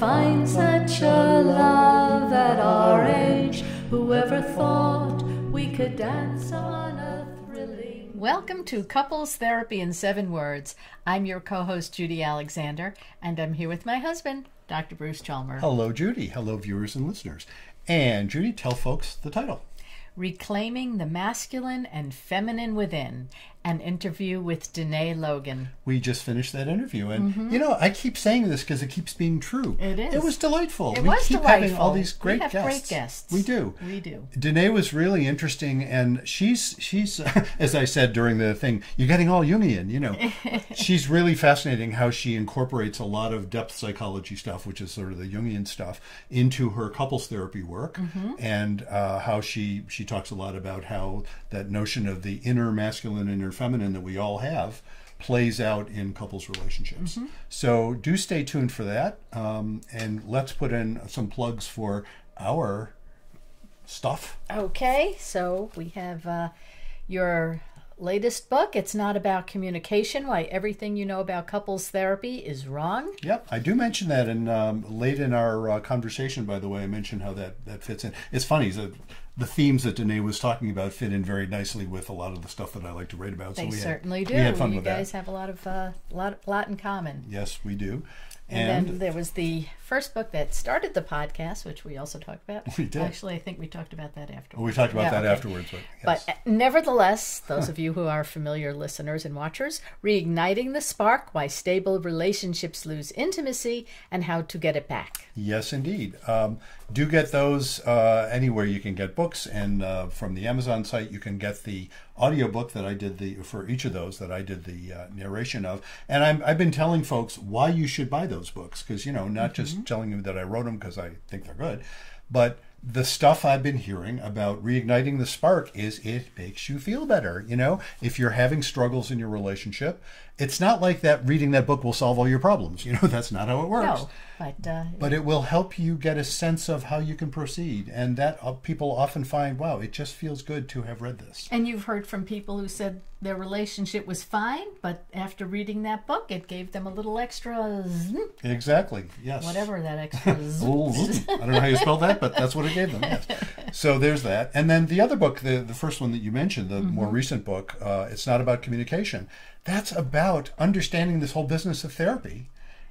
could find such a love at our age. Whoever thought we could dance on a thrilling. Welcome to Couples Therapy in Seven Words. I'm your co host, Judy Alexander, and I'm here with my husband, Dr. Bruce Chalmer. Hello, Judy. Hello, viewers and listeners. And Judy, tell folks the title. Reclaiming the Masculine and Feminine Within, an interview with Dené Logan. We just finished that interview, and you know, I keep saying this because it keeps being true. Mm-hmm. It is. It was delightful. It we was keep delightful. having all these great we have guests. great guests. We do. We do. Dené was really interesting, and she's she's as I said during the thing, you're getting all Jungian. You know, she's really fascinating how she incorporates a lot of depth psychology stuff, which is sort of the Jungian stuff, into her couples therapy work, Mm-hmm. and uh, how she she talks a lot about how that notion of the inner masculine, inner feminine that we all have plays out in couples relationships. Mm-hmm. So do stay tuned for that, um, and let's put in some plugs for our stuff. Okay, so we have uh, your latest book. It's not about communication, why everything you know about couples therapy is wrong. Yep, I do mention that, and um, late in our uh, conversation, by the way, I mentioned how that that fits in. It's funny the themes that Dené was talking about fit in very nicely with a lot of the stuff that I like to write about. They so we certainly had, do. We had fun you with guys that. have a lot of uh, lot lot in common. Yes, we do. And, And, then there was the first book that started the podcast, which we also talked about. We did. Actually, I think we talked about that afterwards. we talked about Yeah, that okay. afterwards, but yes. But uh, nevertheless, those of you who are familiar listeners and watchers, reigniting the spark: why stable relationships lose intimacy and how to get it back. Yes, indeed. Um, do get those uh, anywhere you can get books, and uh, from the Amazon site you can get the audiobook that I did the for each of those that I did the uh, narration of. And I'm, I've been telling folks why you should buy those books because you know not just telling you that I wrote them because I think they're good, but the stuff I've been hearing about reigniting the spark is it makes you feel better. You know, if you're having struggles in your relationship, it's not like that reading that book will solve all your problems. You know, that's not how it works. No, but uh, but it will help you get a sense of how you can proceed and that uh, people often find wow it just feels good to have read this. And you've heard from people who said their relationship was fine, but after reading that book, it gave them a little extra exactly yes. Whatever that extra. Ooh, i don't know how you spell that but that's what it gave them yes. So there's that. And then the other book the, the first one that you mentioned the more recent book uh, it's not about communication that's about understanding this whole business of therapy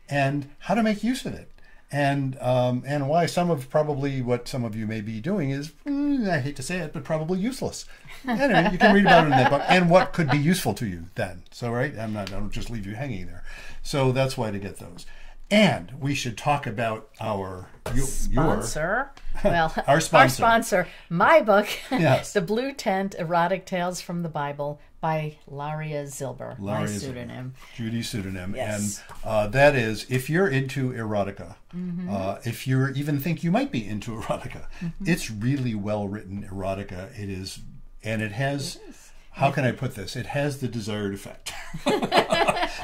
and how to make use of it and um, and why some of probably what some of you may be doing is mm, I hate to say it, but probably useless. Anyway, you can read about it in that book and what could be useful to you then. So right, I'm not. I don't just leave you hanging there. So that's why to get those. And we should talk about our you, your sponsor. Well, Our sponsor. Our sponsor, my book, Yes. The Blue Tent Erotic Tales from the Bible by Laria Zylber, my Laria Zylber. pseudonym. Judy's pseudonym, Yes. and uh, that is if you're into erotica, Mm-hmm. uh, if you even think you might be into erotica, Mm-hmm. it's really well written erotica. It is, and it has. How can I put this? It has the desired effect,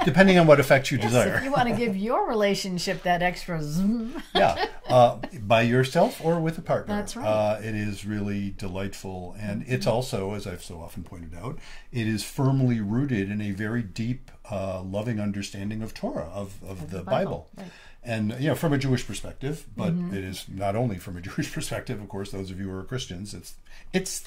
depending on what effect you desire. If you want to give your relationship that extra zoom, yeah, uh, by yourself or with a partner. That's right. Uh, it is really delightful, and it's also, as I've so often pointed out, it is firmly rooted in a very deep, uh, loving understanding of Torah, of, of the, the Bible. Bible, right. And you know, from a Jewish perspective, but it is not only from a Jewish perspective. Of course, those of you who are Christians, it's it's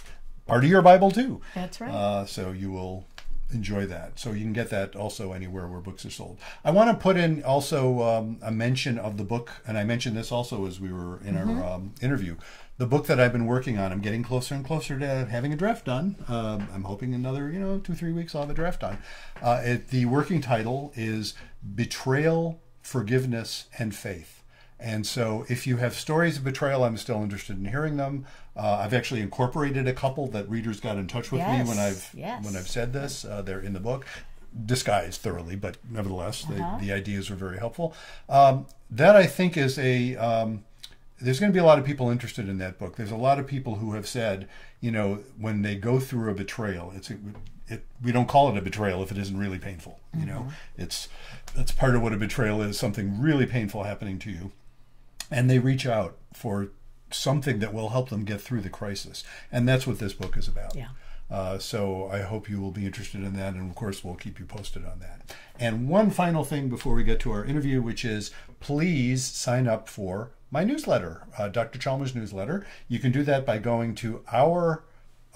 part of your Bible too. That's right. Uh, so you will enjoy that. So you can get that also anywhere where books are sold. I want to put in also um, a mention of the book, and I mentioned this also as we were in Mm-hmm. our um, interview. The book that I've been working on, I'm getting closer and closer to having a draft done. Um, I'm hoping another, you know, two three weeks I'll have a draft done. Uh, it, the working title is "Betrayal, Forgiveness, and Faith." And so, if you have stories of betrayal, I'm still interested in hearing them. Uh, I've actually incorporated a couple that readers got in touch with me when I've yes. when I've said this. Uh, they're in the book, disguised thoroughly, but nevertheless, Uh-huh. the, the ideas were very helpful. Um, that I think is a. Um, there's going to be a lot of people interested in that book. There's a lot of people who have said, you know, when they go through a betrayal, it's a, it, we don't call it a betrayal if it isn't really painful. You know, it's that's part of what a betrayal is. Something really painful happening to you, and they reach out for something that will help them get through the crisis, and that's what this book is about. Yeah. Uh, so I hope you will be interested in that, and of course, we'll keep you posted on that. And one final thing before we get to our interview, which is please sign up for my newsletter, uh, Dr. Chalmer's newsletter. You can do that by going to our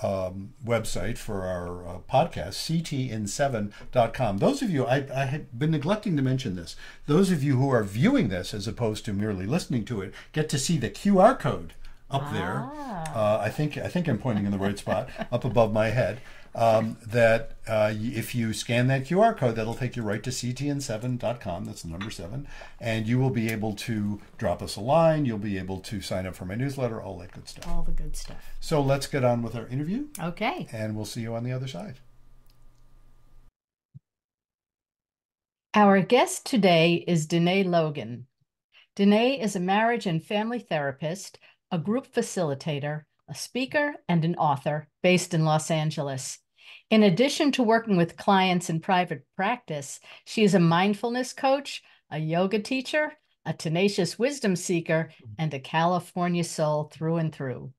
um, website for our uh, podcast, ctin7.com. Those of you, I, I had been neglecting to mention this, those of you who are viewing this as opposed to merely listening to it, get to see the QR code up there. Uh, I think I think I'm pointing in the right spot, up above my head. Um, that uh, if you scan that QR code, that'll take you right to ctin7.com. That's the number seven, and you will be able to drop us a line. You'll be able to sign up for my newsletter, all that good stuff. All the good stuff. So let's get on with our interview, Okay. and we'll see you on the other side. Our guest today is Dené Logan. Dené is a marriage and family therapist, a group facilitator, a speaker, and an author based in Los Angeles. In addition to working with clients in private practice, she is a mindfulness coach, a yoga teacher, a tenacious wisdom seeker, mm. and a California soul through and through.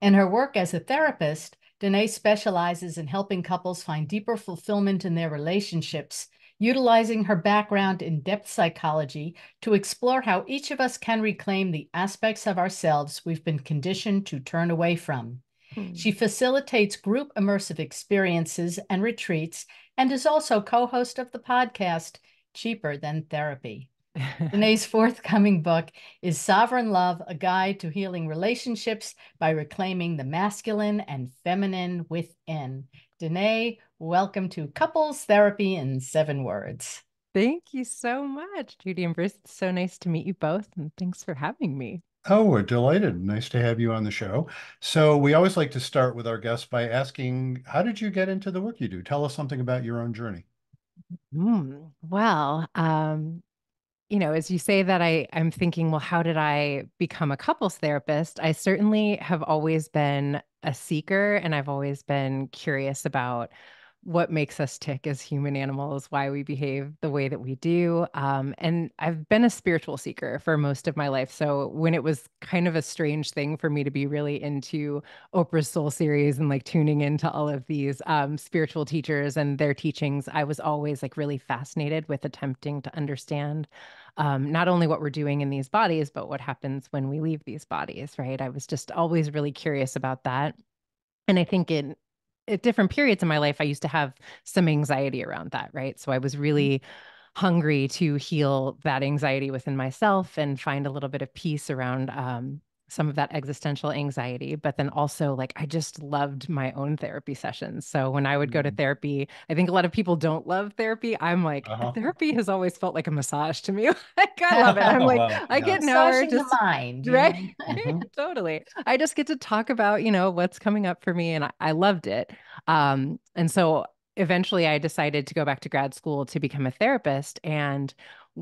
In her work as a therapist, Dené specializes in helping couples find deeper fulfillment in their relationships, utilizing her background in depth psychology to explore how each of us can reclaim the aspects of ourselves we've been conditioned to turn away from. Hmm. She facilitates group immersive experiences and retreats and is also co host of the podcast Cheaper Than Therapy. Dené's forthcoming book is Sovereign Love, a guide to healing relationships by reclaiming the masculine and feminine within. Dené, welcome to Couples Therapy in Seven Words. Thank you so much, Judy and Bruce. It's so nice to meet you both, and thanks for having me. Oh, we're delighted. Nice to have you on the show. So, we always like to start with our guests by asking, How did you get into the work you do? Tell us something about your own journey. Mm, well, um, you know, as you say that, I I'm thinking, well, how did I become a couples therapist? I certainly have always been a seeker, and I've always been curious about what makes us tick as human animals, why we behave the way that we do. Um, and I've been a spiritual seeker for most of my life. So when it was kind of a strange thing for me to be really into Oprah's Soul series and like tuning into all of these um, spiritual teachers and their teachings, I was always like really fascinated with attempting to understand um, not only what we're doing in these bodies, but what happens when we leave these bodies, right? I was just always really curious about that. And I think in at different periods in my life, I used to have some anxiety around that, right? So I was really hungry to heal that anxiety within myself and find a little bit of peace around um, some of that existential anxiety. But then also, like, I just loved my own therapy sessions. So when I would go to Mhm. therapy, I think a lot of people don't love therapy. I'm like, Uh-huh. therapy has always felt like a massage to me. like, I love it. I'm like, wow. I get an hour just the mind. right know? Mhm. totally i just get to talk about you know what's coming up for me and I, I loved it um and so eventually i decided to go back to grad school to become a therapist and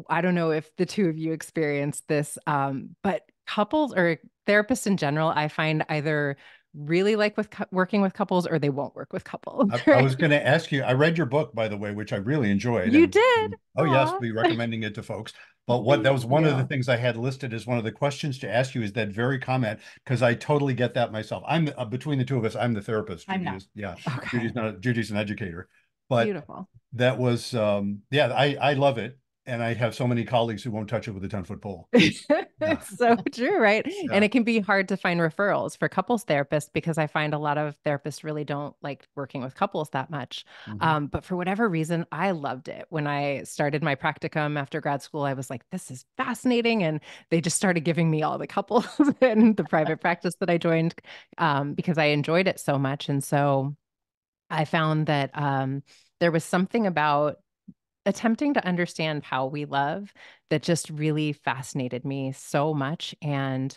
i don't know if the two of you experienced this um but couples or therapists in general i find either really like with cou- working with couples or they won't work with couples I, I was going to ask you, I read your book, by the way, which I really enjoyed. You and- did? Oh, yes, Aw. be recommending it to folks. But what that was one of the things I had listed as one of the questions to ask you is that very comment, because I totally get that myself. I'm uh, between the two of us, I'm the therapist. I'm Judy not. is- yeah, okay Judy's not, Judy's an educator. But beautiful that was, um, yeah, I, I love it. And I have so many colleagues who won't touch it with a 10 foot pole. it's so true, right? Yeah. And it can be hard to find referrals for couples therapists because I find a lot of therapists really don't like working with couples that much. Mhm. Um, but for whatever reason, I loved it. When I started my practicum after grad school, I was like, this is fascinating. And they just started giving me all the couples in the private practice that I joined um, because I enjoyed it so much. And so I found that um, there was something about attempting to understand how we love that just really fascinated me so much. And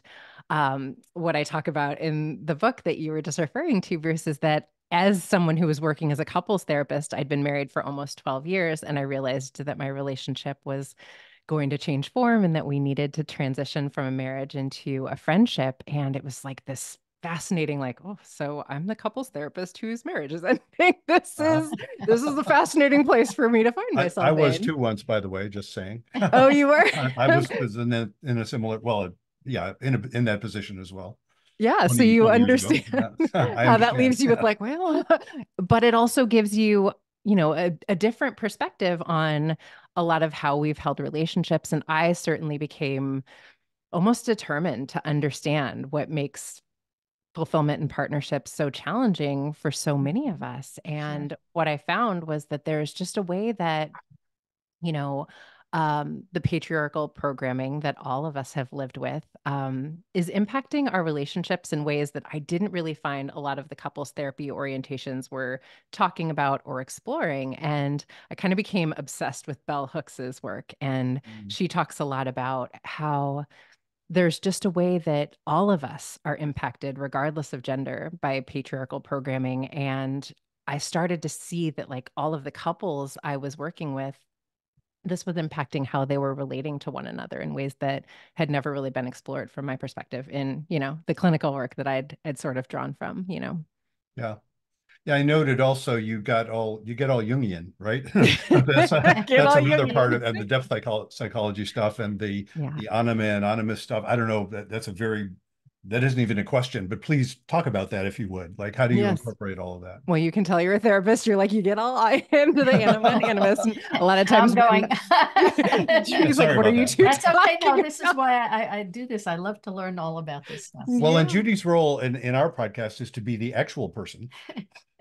um, what I talk about in the book that you were just referring to, Bruce, is that as someone who was working as a couples therapist, I'd been married for almost 12 years, and I realized that my relationship was going to change form and that we needed to transition from a marriage into a friendship. And it was like this fascinating like oh so i'm the couples therapist whose marriage is ending this Uh-huh. is this is the fascinating place for me to find myself I was in. too once, by the way, just saying. oh you were I, I was, was in, a, in a similar, well, yeah, in a, in that position as well. Yeah. So you 20 understand Yeah. I how that leaves you with like, well, but it also gives you, you know, a, a different perspective on a lot of how we've held relationships. And I certainly became almost determined to understand what makes fulfillment and partnerships so challenging for so many of us. And what I found was that there's just a way that, you know, um, the patriarchal programming that all of us have lived with um, is impacting our relationships in ways that I didn't really find a lot of the couples therapy orientations were talking about or exploring. And I kind of became obsessed with Bell Hooks's work. And Mm. she talks a lot about how there's just a way that all of us are impacted, regardless of gender, by patriarchal programming. And I started to see that, like, all of the couples I was working with, this was impacting how they were relating to one another in ways that had never really been explored from my perspective in, you know, the clinical work that I'd, I'd sort of drawn from, you know. Yeah. Yeah, I noted also you got all you get all Jungian, right? that's Get that's all another part Jungian. of and the depth psycho- psychology stuff and the Yeah. the anima and animus stuff. I don't know that that's a very that isn't even a question, but please talk about that if you would. Like, how do you Yes. incorporate all of that? Well, you can tell you're a therapist. You're like, you get all I into the anima and animus. And a lot of I'm times when- going. She's Sorry like, what are about you that. two That's okay. No, talking this is why I, I, I do this. I love to learn all about this stuff. Well, and Judy's role in, in our podcast is to be the actual person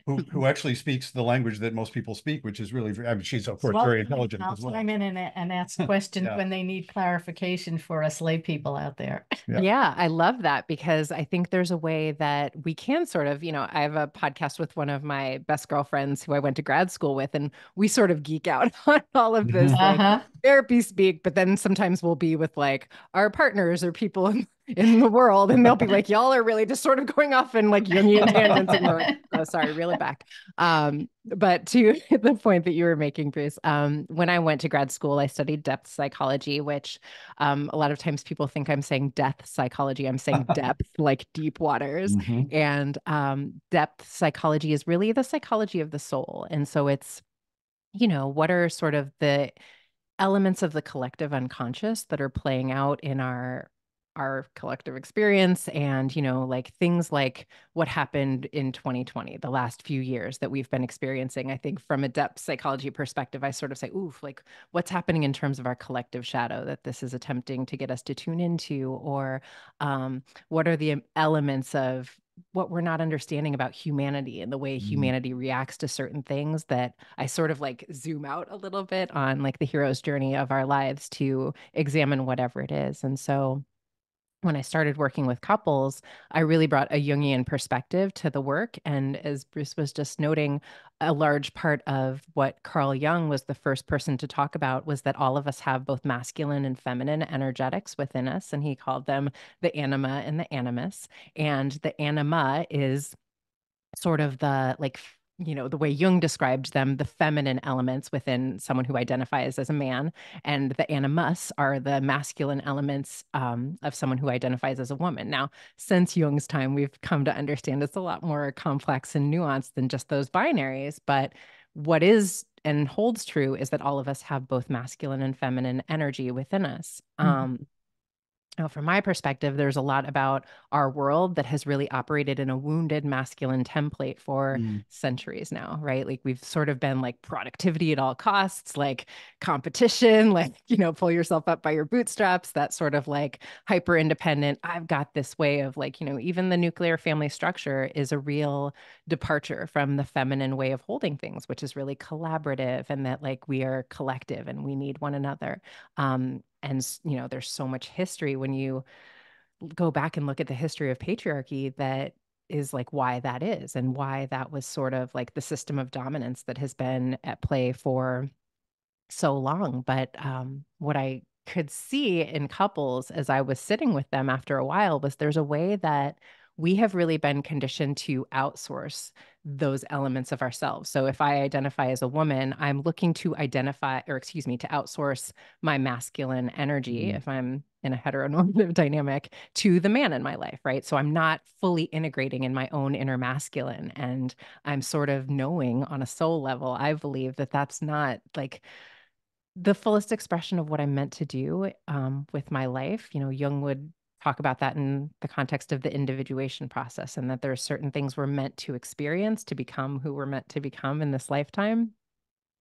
who who actually speaks the language that most people speak, which is really very- I mean, she's of course Well, very intelligent I'll as well. chime in and, and ask questions Yeah. when they need clarification for us lay people out there. Yeah. Yeah. I love that because I think there's a way that we can sort of, you know, I have a podcast with one of my best girlfriends who I went to grad school with, and we sort of geek out on all of this Mhm. Uh-huh. therapy speak, but then sometimes we'll be with like our partners or people in, in the world, and they'll be like, y'all are really just sort of going off in like Jungian tangents. And we're like, oh, sorry, reel it back. Um, but to the point that you were making, Bruce, um, when I went to grad school, I studied depth psychology, which um, a lot of times people think I'm saying death psychology. I'm saying depth, like deep waters. Mhm. And um, depth psychology is really the psychology of the soul. And so it's, you know, what are sort of the elements of the collective unconscious that are playing out in our our collective experience and you know like things like what happened in 2020 the last few years that we've been experiencing i think from a depth psychology perspective i sort of say oof like what's happening in terms of our collective shadow that this is attempting to get us to tune into or um, what are the elements of what we're not understanding about humanity and the way Mm. humanity reacts to certain things that I sort of like zoom out a little bit on like the hero's journey of our lives to examine whatever it is. And so when I started working with couples, I really brought a Jungian perspective to the work. And as Bruce was just noting, a large part of what Carl Jung was the first person to talk about was that all of us have both masculine and feminine energetics within us. And he called them the anima and the animus. And the anima is sort of the like you know the way Jung described them the feminine elements within someone who identifies as a man and the animus are the masculine elements um, of someone who identifies as a woman now since Jung's time we've come to understand it's a lot more complex and nuanced than just those binaries but what is and holds true is that all of us have both masculine and feminine energy within us Mhm. um, now, from my perspective, there's a lot about our world that has really operated in a wounded masculine template for Mm. centuries now, right? Like we've sort of been like productivity at all costs, like competition, like, you know, pull yourself up by your bootstraps, that sort of like hyper independent. I've got this way of like, you know, even the nuclear family structure is a real departure from the feminine way of holding things, which is really collaborative and that like we are collective and we need one another. Um, and you know there's so much history when you go back and look at the history of patriarchy that is like why that is and why that was sort of like the system of dominance that has been at play for so long. But um what i could see in couples as i was sitting with them after a while was there's a way that we have really been conditioned to outsource those elements of ourselves. So if I identify as a woman, I'm looking to identify, or excuse me, to outsource my masculine energy Mhm. if I'm in a heteronormative dynamic to the man in my life, right? So I'm not fully integrating in my own inner masculine. And I'm sort of knowing on a soul level, I believe that that's not like the fullest expression of what I'm meant to do um, with my life. You know, Jung would talk about that in the context of the individuation process and that there are certain things we're meant to experience to become who we're meant to become in this lifetime.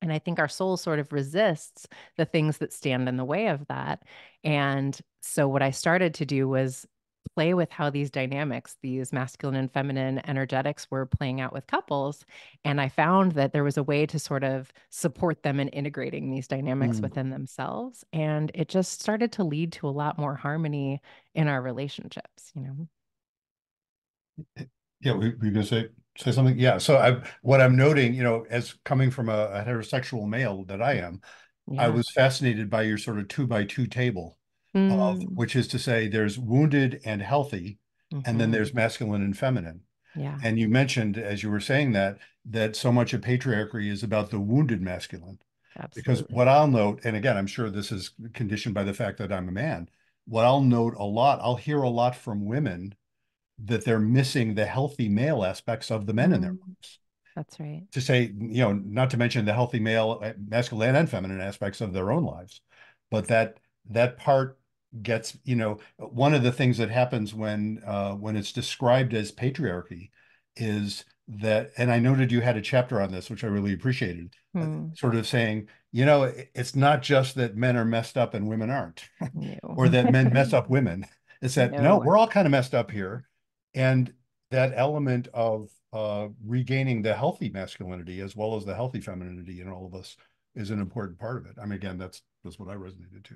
And I think our soul sort of resists the things that stand in the way of that. And so, what I started to do was play with how these dynamics, these masculine and feminine energetics were playing out with couples. And I found that there was a way to sort of support them in integrating these dynamics mm. within themselves. And it just started to lead to a lot more harmony in our relationships, you know. Yeah, we, we gonna say say something? Yeah. So I what I'm noting, you know, as coming from a, a heterosexual male that I am, yeah. I was fascinated by your sort of two by two table mm. of which is to say there's wounded and healthy, mm-hmm. and then mm-hmm. there's masculine and feminine. Yeah. And you mentioned as you were saying that that so much of patriarchy is about the wounded masculine. Absolutely. Because what I'll note, and again, I'm sure this is conditioned by the fact that I'm a man, what I'll note a lot, I'll hear a lot from women that they're missing the healthy male aspects of the men mm. in their mm. lives. That's right. To say, you know, not to mention the healthy male, uh, masculine and feminine aspects of their own lives, but that that part gets you know one of the things that happens when uh, when it's described as patriarchy is that and i noted you had a chapter on this which i really appreciated hmm. sort of saying you know it's not just that men are messed up and women aren't or that men mess up women it's that no. no. we're all kind of messed up here and that element of uh, regaining the healthy masculinity as well as the healthy femininity in all of us is an important part of it i mean again that's that's what i resonated to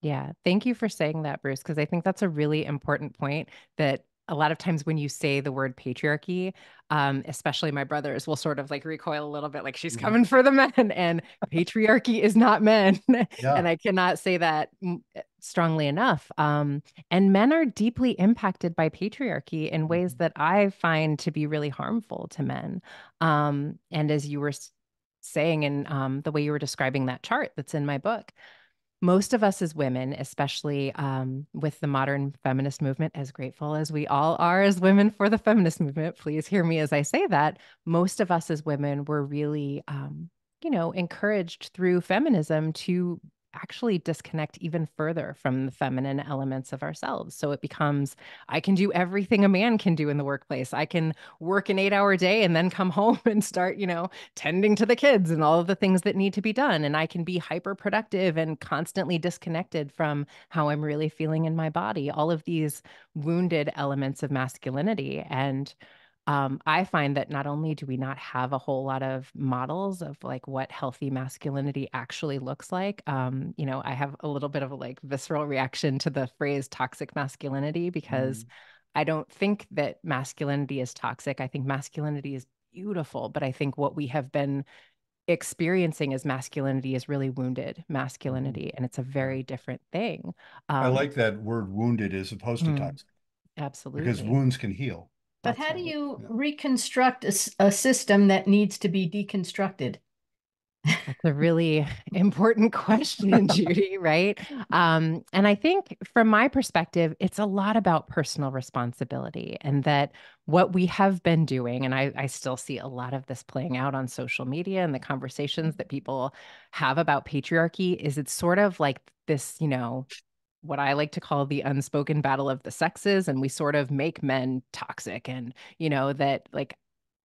yeah. Thank you for saying that, Bruce, because I think that's a really important point that a lot of times when you say the word patriarchy, um, especially my brothers will sort of like recoil a little bit like she's mm-hmm. coming for the men and patriarchy is not men. Yeah. and I cannot say that eh, strongly enough. Um, and men are deeply impacted by patriarchy in ways mm-hmm. that I find to be really harmful to men. Um, and as you were saying in um, the way you were describing that chart that's in my book, most of us as women, especially um, with the modern feminist movement, as grateful as we all are as women for the feminist movement, please hear me as I say that. Most of us as women were really, um, you know, encouraged through feminism to actually disconnect even further from the feminine elements of ourselves. So it becomes, I can do everything a man can do in the workplace. I can work an eight hour day and then come home and start, you know, tending to the kids and all of the things that need to be done. And I can be hyper productive and constantly disconnected from how I'm really feeling in my body. All of these wounded elements of masculinity. And um, I find that not only do we not have a whole lot of models of like what healthy masculinity actually looks like, um, you know, I have a little bit of a like visceral reaction to the phrase toxic masculinity because mm. I don't think that masculinity is toxic. I think masculinity is beautiful, but I think what we have been experiencing as masculinity is really wounded mm-hmm. masculinity, mm. and it's a very different thing. Um, I like that word wounded as opposed to mm, toxic. Absolutely. Because wounds can heal. But how do you reconstruct a, a system that needs to be deconstructed? That's a really important question, Judy, right? Um, and I think from my perspective, it's a lot about personal responsibility and that what we have been doing, and I, I still see a lot of this playing out on social media and the conversations that people have about patriarchy, is it's sort of like this, you know, what I like to call the unspoken battle of the sexes. And we sort of make men toxic and, you know, that like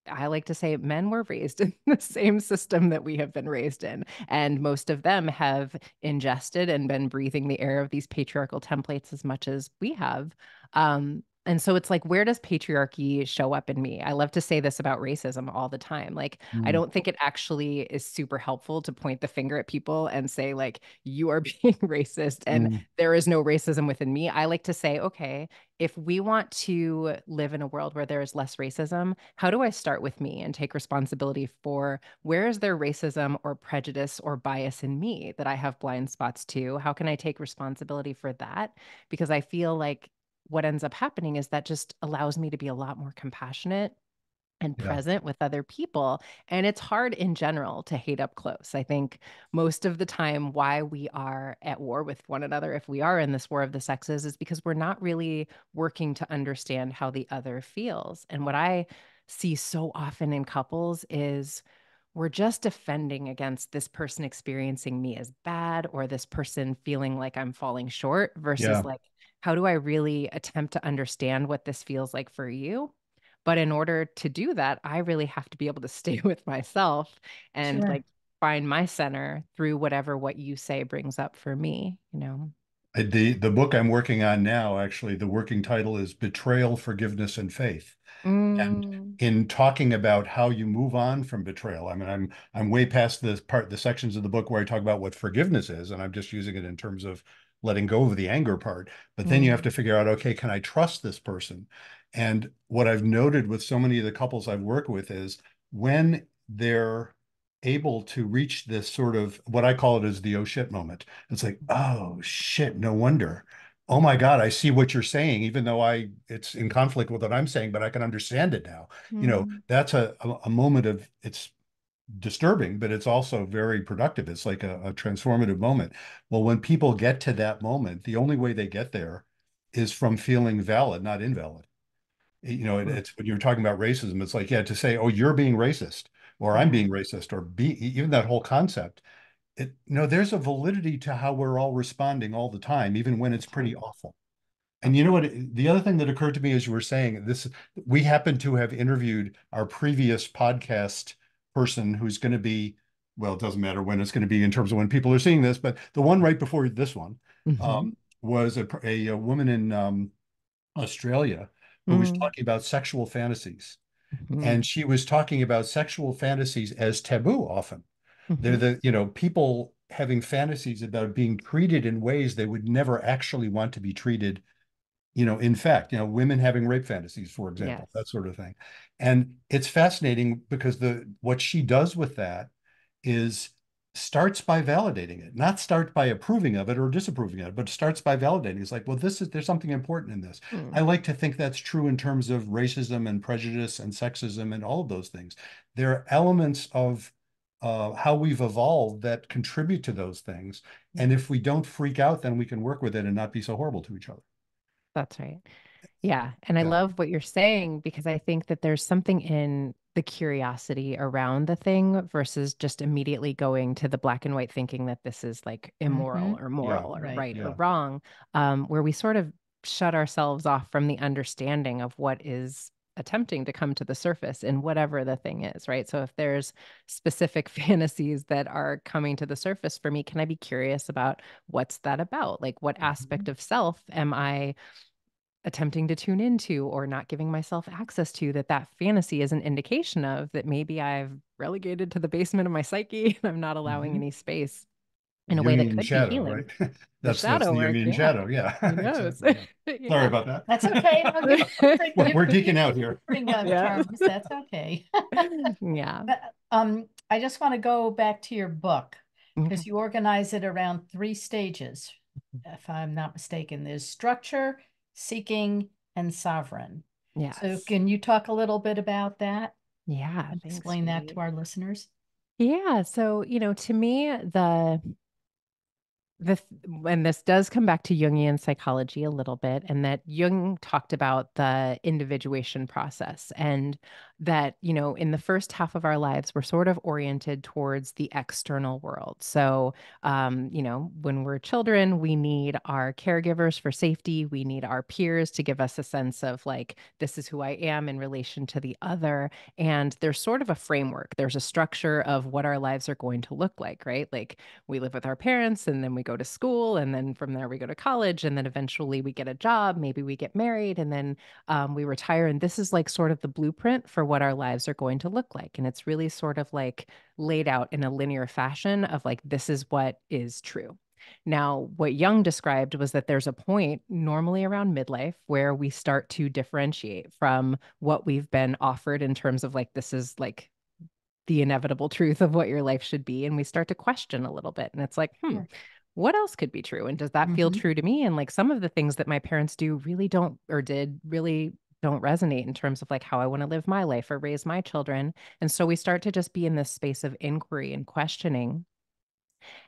I like to say men were raised in the same system that we have been raised in. And most of them have ingested and been breathing the air of these patriarchal templates as much as we have. Um, and so it's like, where does patriarchy show up in me? I love to say this about racism all the time. Like, mm. I don't think it actually is super helpful to point the finger at people and say, like, you are being racist and mm. there is no racism within me. I like to say, okay, if we want to live in a world where there is less racism, how do I start with me and take responsibility for where is there racism or prejudice or bias in me that I have blind spots to? How can I take responsibility for that? Because I feel like what ends up happening is that just allows me to be a lot more compassionate and yeah. present with other people. And it's hard in general to hate up close. I think most of the time, why we are at war with one another, if we are in this war of the sexes, is because we're not really working to understand how the other feels. And what I see so often in couples is we're just defending against this person experiencing me as bad or this person feeling like I'm falling short versus yeah. like, how do I really attempt to understand what this feels like for you? But in order to do that, I really have to be able to stay with myself and Sure. like find my center through whatever what you say brings up for me, you know. The the book I'm working on now, actually, the working title is Betrayal, Forgiveness, and Faith. Mm, in talking about how you move on from betrayal. I mean, I'm I'm way past the part, the sections of the book where I talk about what forgiveness is, and I'm just using it in terms of letting go of the anger part. But then you have to figure out, okay, can I trust this person? And what I've noted with so many of the couples I've worked with is when they're able to reach this sort of what I call it as the oh shit moment. It's like, oh shit, no wonder oh my god i see what you're saying even though i it's in conflict with what i'm saying but i can understand it now you know mm, that's a, a, a moment of it's disturbing but it's also very productive. It's like a, a transformative moment. Well when people get to that moment the only way they get there is from feeling valid not invalid. Eh, you know it, it's when you're talking about racism it's like yeah to say oh you're being racist or i'm mm-hmm. being racist or be even that whole concept it you know there's a validity to how we're all responding all the time even when it's pretty awful. And you know what? The other thing that occurred to me as you were saying this, we happen to have interviewed our previous podcast person who's going to be, well, it doesn't matter when it's going to be in terms of when people are seeing this, but the one right before this one Mhm. um, was a, a, a woman in um, Australia who was Mm. talking about sexual fantasies. Mhm. And she was talking about sexual fantasies as taboo often. They're Mhm. the, you know, people having fantasies about being treated in ways they would never actually want to be treated you know, in fact, you know, women having rape fantasies, for example, Yes. that sort of thing. And it's fascinating because the what she does with that is starts by validating it, not start by approving of it or disapproving of it, but starts by validating. It's like, well, this is there's something important in this. Mm. I like to think that's true in terms of racism and prejudice and sexism and all of those things. There are elements of uh, how we've evolved that contribute to those things. And if we don't freak out, then we can work with it and not be so horrible to each other. That's right. Yeah. And I Yeah. love what you're saying because I think that there's something in the curiosity around the thing versus just immediately going to the black and white thinking that this is like immoral or moral or right, right or wrong, um, where we sort of shut ourselves off from the understanding of what is attempting to come to the surface in whatever the thing is, right? So if there's specific fantasies that are coming to the surface for me, can I be curious about what's that about? Like what aspect of self am I attempting to tune into or not giving myself access to that that fantasy is an indication of that maybe I've relegated to the basement of my psyche and I'm not allowing Mhm. any space in a way that could shadow, be healing. right? that's that's the Jungian yeah. shadow. Yeah. Exactly, yeah. Sorry about that. That's okay. We're, geeking out here. Yeah. terms, that's okay. yeah. But, Um, I just want to go back to your book because you organize it around three stages, if I'm not mistaken. There's structure, seeking, and sovereign. Yeah. So can you talk a little bit about that? yeah. Explain that to our listeners. Yeah, so you know, to me, the the and this does come back to Jungian psychology a little bit, and that Jung talked about the individuation process, and that you know, in the first half of our lives, we're sort of oriented towards the external world. So, um, you know, when we're children, we need our caregivers for safety. We need our peers to give us a sense of like, this is who I am in relation to the other. And there's sort of a framework. There's a structure of what our lives are going to look like, right? Like we live with our parents and then we go to school and then from there we go to college and then eventually we get a job maybe we get married and then um, we retire and this is like sort of the blueprint for what our lives are going to look like and it's really sort of like laid out in a linear fashion of like this is what is true now, what Jung described was that there's a point, normally around midlife, where we start to differentiate from what we've been offered in terms of like, this is like the inevitable truth of what your life should be. And we start to question a little bit. And it's like, hmm, what else could be true? And does that feel Mhm. true to me? And like some of the things that my parents do really don't or did really don't resonate in terms of like how I want to live my life or raise my children. And so we start to just be in this space of inquiry and questioning.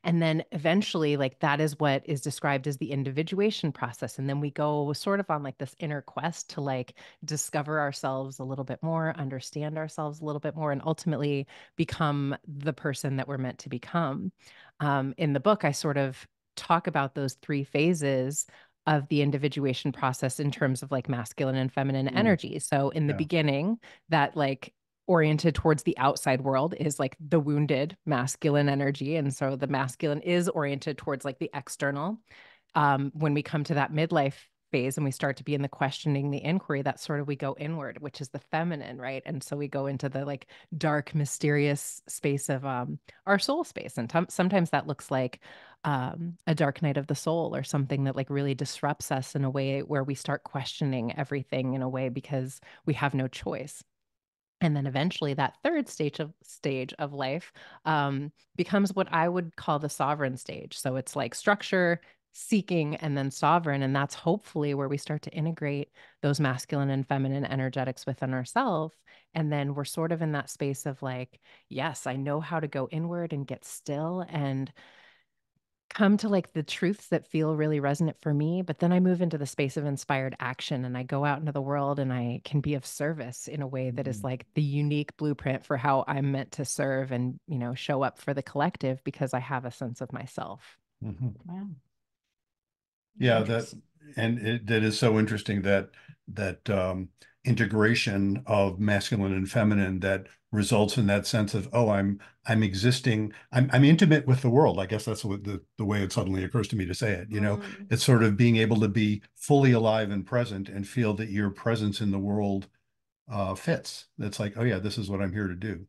And then eventually, like that is what is described as the individuation process. And then we go sort of on like this inner quest to like discover ourselves a little bit more, understand ourselves a little bit more, and ultimately become the person that we're meant to become. Um, in the book, I sort of talk about those three phases of the individuation process in terms of like masculine and feminine Mm. energy. So in the Yeah. beginning, that like oriented towards the outside world is like the wounded masculine energy. And so the masculine is oriented towards like the external. Um, when we come to that midlife phase and we start to be in the questioning, the inquiry, that sort of we go inward, which is the feminine, right? And so we go into the like dark, mysterious space of um our soul space. And tom- sometimes that looks like um a dark night of the soul or something that like really disrupts us in a way where we start questioning everything in a way because we have no choice and then eventually that third stage of stage of life um, becomes what i would call the sovereign stage so it's like structure seeking and then sovereign and that's hopefully where we start to integrate those masculine and feminine energetics within ourselves and then we're sort of in that space of like yes i know how to go inward and get still and come to like the truths that feel really resonant for me but then i move into the space of inspired action and i go out into the world and i can be of service in a way that is Mhm. like the unique blueprint for how i'm meant to serve and you know show up for the collective because i have a sense of myself Mhm. Wow. Yeah, that and it, that is so interesting that that um, integration of masculine and feminine that results in that sense of oh I'm I'm existing I'm I'm intimate with the world. I guess that's what the the way it suddenly occurs to me to say it. You know, Mm. it's sort of being able to be fully alive and present and feel that your presence in the world uh, fits. That's like oh yeah, this is what I'm here to do.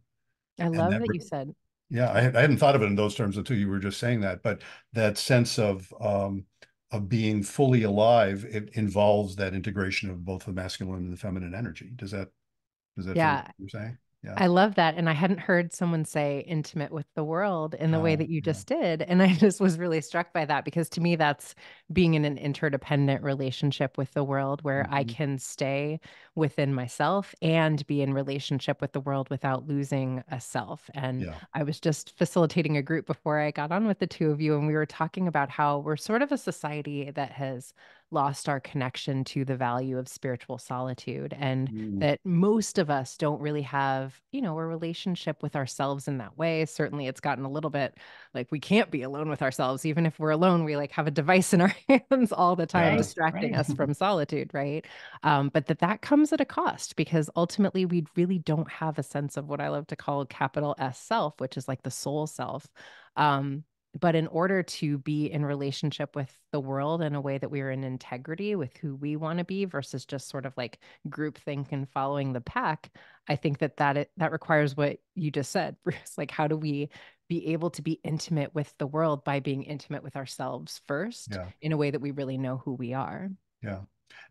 i love that that you said Yeah, I, I hadn't thought of it in those terms until you were just saying that, but that sense of um, of being fully alive, it involves that integration of both the masculine and the feminine energy. Does that does that Yeah. what you're saying? Yeah. I love that. And I hadn't heard someone say intimate with the world in the way that you yeah. just did. And I just was really struck by that because to me, that's being in an interdependent relationship with the world where I Mhm. can stay within myself and be in relationship with the world without losing a self. And Yeah. I was just facilitating a group before I got on with the two of you. And we were talking about how we're sort of a society that has lost our connection to the value of spiritual solitude and Mm, that most of us don't really have, you know, a relationship with ourselves in that way. Certainly it's gotten a little bit like we can't be alone with ourselves. Even if we're alone, we like have a device in our hands all the time distracting Right. us from solitude, right? Um, but that that comes at a cost because ultimately we really don't have a sense of what I love to call capital S self, which is like the soul self. Um, but in order to be in relationship with the world in a way that we are in integrity with who we want to be versus just sort of like groupthink and following the pack, I think that that it, that requires what you just said, Bruce. Like, how do we be able to be intimate with the world by being intimate with ourselves first Yeah. in a way that we really know who we are? Yeah.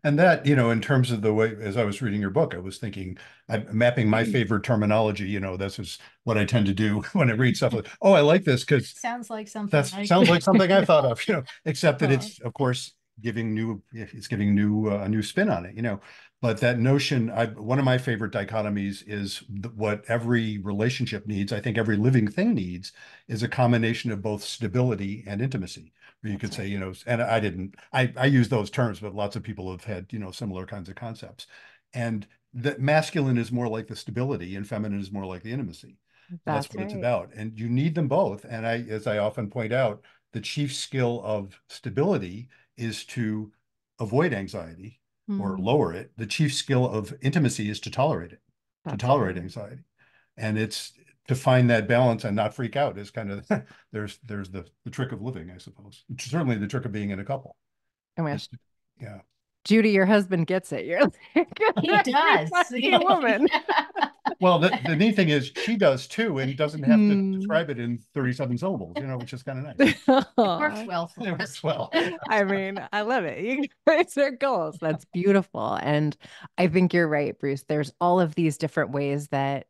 And that, you know, in terms of the way, as I was reading your book, I was thinking, I'm mapping my favorite terminology. You know, this is what I tend to do when I read stuff like, oh, I like this because Sounds like something. That sounds like something I thought of, you know, except that it's, of course, giving new, it's giving new, uh, a new spin on it, you know. But that notion, I, one of my favorite dichotomies is what every relationship needs. I think every living thing needs is a combination of both stability and intimacy. You could That's say, you know, and I didn't, I, I use those terms, but lots of people have had, you know, similar kinds of concepts. And that masculine is more like the stability and feminine is more like the intimacy. That's, what it's about. And you need them both. And I, as I often point out, the chief skill of stability is to avoid anxiety or Mm, lower it. The chief skill of intimacy is to tolerate it, to tolerate right. anxiety. And it's to find that balance and not freak out is kind of there's there's the the trick of living, I suppose. Certainly the trick of being in a couple. Oh my is yeah. Judy, your husband gets it. You're like, He "You're does. fucking a woman. Well, the, the neat thing is she does too, and doesn't have to Hmm. describe it in 37 syllables, you know, which is kind of nice. It works well for It us. works well. I mean, I love it. You guys are goals. That's beautiful. And I think you're right, Bruce. There's all of these different ways that